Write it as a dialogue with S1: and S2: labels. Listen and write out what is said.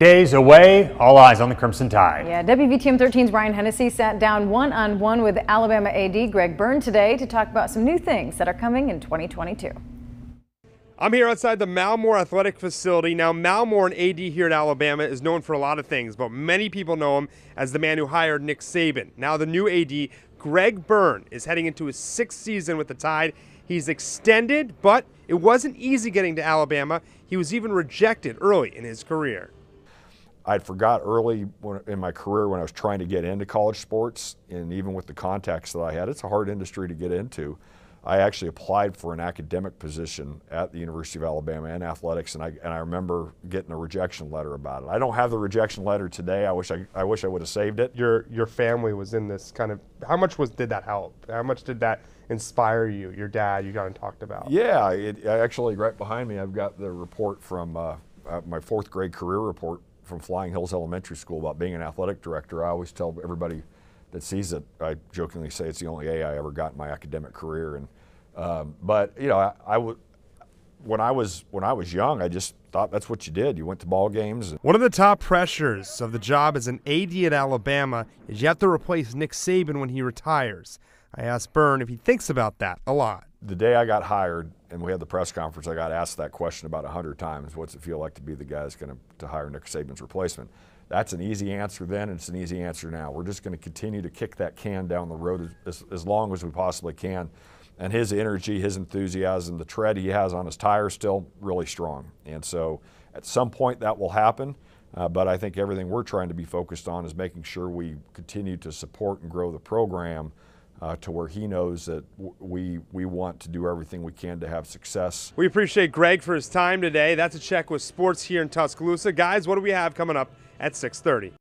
S1: Days away, all eyes on the Crimson Tide.
S2: Yeah, WVTM 13's Ryan Hennessey sat down one-on-one with Alabama AD Greg Byrne today to talk about some new things that are coming in 2022.
S3: I'm here outside the Mal Moore Athletic Facility. Now, Mal Moore, an AD here at Alabama, is known for a lot of things, but many people know him as the man who hired Nick Saban. Now, the new AD, Greg Byrne, is heading into his sixth season with the Tide. He's extended, but it wasn't easy getting to Alabama. He was even rejected early in his career.
S4: I'd forgot early when, in my career when I was trying to get into college sports, and even with the contacts that I had, it's a hard industry to get into. I actually applied for an academic position at the University of Alabama in athletics, and I, and I remember getting a rejection letter about it. I don't have the rejection letter today. I wish I, I wish I would have saved it.
S3: Your your family was in this kind of. How much was did that help? How much did that inspire you? Your dad, you got and talked about.
S4: Yeah, it, actually, right behind me, I've got the report from uh, uh, my fourth grade career report from Flying Hills Elementary School about being an athletic director. I always tell everybody that sees it, I jokingly say it's the only A I ever got in my academic career. And um, but you know, I, I would when I was when I was young, I just thought that's what you did. You went to ball games.
S3: One of the top pressures of the job as an AD at Alabama is you have to replace Nick Saban when he retires. I asked Byrne if he thinks about that a lot.
S4: The day I got hired and we had the press conference, I got asked that question about 100 times. What's it feel like to be the guy that's going to hire Nick Saban's replacement? That's an easy answer then, and it's an easy answer now. We're just going to continue to kick that can down the road as, as long as we possibly can. And his energy, his enthusiasm, the tread he has on his tires still really strong. And so at some point that will happen. Uh, but I think everything we're trying to be focused on is making sure we continue to support and grow the program uh, to where he knows that we we want to do everything we can to have success.
S3: We appreciate Greg for his time today. That's a check with sports here in Tuscaloosa. Guys, what do we have coming up at 6:30?